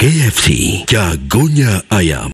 KFC. Jagunya Ayam.